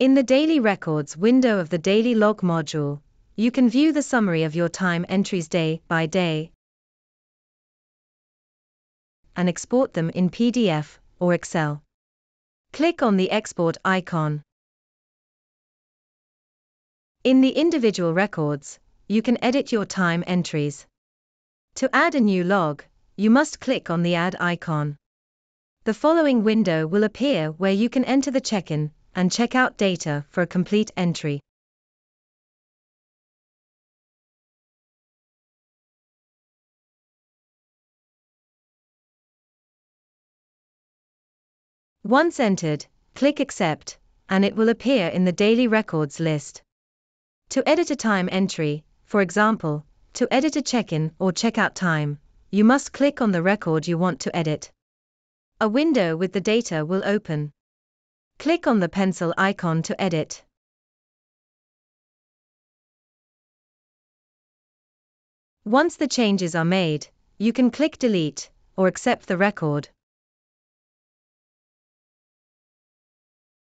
In the Daily Records window of the Daily Log module, you can view the summary of your time entries day by day and export them in PDF or Excel. Click on the export icon. In the individual records, you can edit your time entries. To add a new log, you must click on the Add icon. The following window will appear where you can enter the check-in and check-out data for a complete entry. Once entered, click Accept, and it will appear in the Daily Records list. To edit a time entry, for example, to edit a check-in or check-out time, you must click on the record you want to edit. A window with the data will open. Click on the pencil icon to edit. Once the changes are made, you can click Delete or accept the record.